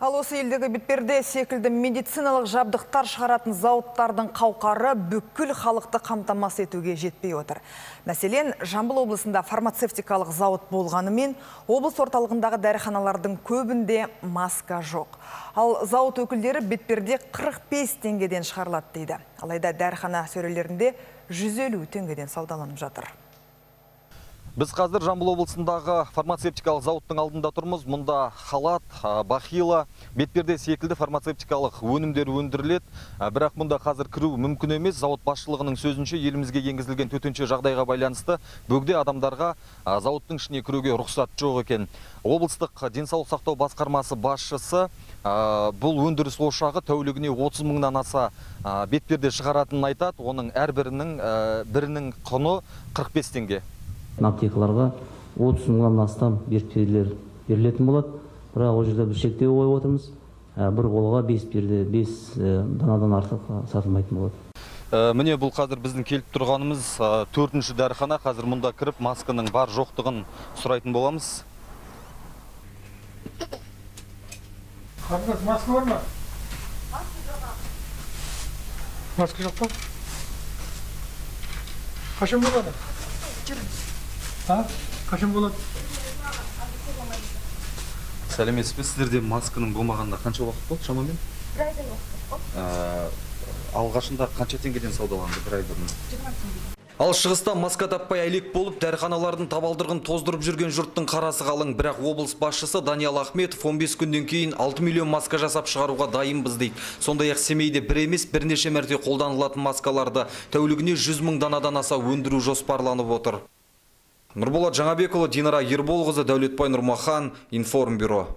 Ал осы елдегі бетперде секілді медициналық жабдықтар шығаратын зауыттардың қауқары бүкіл халықты қамтамасыз етуге жетпей отыр. Мәселен, Жамбыл облысында фармацевтикалық зауыт болғанымен, облыс орталығындағы дәріханалардың көбінде маска жоқ. Ал зауыт өкілдері бетперде 45 теңгеден шығарылады дейді. Алайда дәріхана сөрелерінде 150 теңгеден саудаланып жатыр. Біз қазір Жамбыл облысындағы фармацевтикалық зауыттың алдында тұрмыз. Мұнда халат, бахила, бетперде секілді фармацевтикалық өнімдер өндіріледі. Бірақ мұнда қазір кіру мүмкін емес. Зауыт басшылығының сөзінше елімізге енгізілген төтенше жағдайға байланысты бөгде адамдарға зауыттың ішіне кіруге рұқсат жоқ екен. Облыстық денсаулық сақтау басқармасы басшысы бұл өндіріс ошағы тәулігіне 30 мыңнан аса бетперде шығаратынын айтады. Оның әрбірінің бірінің құны 45 теңге аптекаларға отыз мыңнан астам бетперделер берілетін болады. Бірақ ол жерде біз шектеу қойып отырмыз. Бір қолға бес перде бес данадан артық сатылмайтын болады. Міне бұл қазір біздің келіп тұрғанымыз төртінші дәріхана. Қазір мұнда кіріп масканың бар жоқтығын сұрайтын боламыз. Қарындас маска бар ма? Маска жоқ па? Қашан болады? А қашан болады сәлеметсіз бе сіздерде масканың болмағанына қанша уақыт болды? Шамамен? Бір айдай уақыт болды. Алғашында қанша теңгеден саудаланды бір ай бұрын? Жиырма теңге. Ал шығыста маска таппай әлек болып, дәріханалардың табалдырғын тоздырып жүрген жұрттың қарасы қалың. Бірақ облыс басшысы Даниял Ахметов 15 күннен кейін 6 миллион маска жасап шығаруға дайынбыз дейді. Сондай-ақ семейде бір емес бірнеше мәрте қолданылатын маскаларды тәулігіне 100 мың данадан аса өндіру жоспарланып отыр. Нұрболат Жаңабекұлы, Динара Ерболғызы, Дәулетбай Нұрмахан, Информбюро.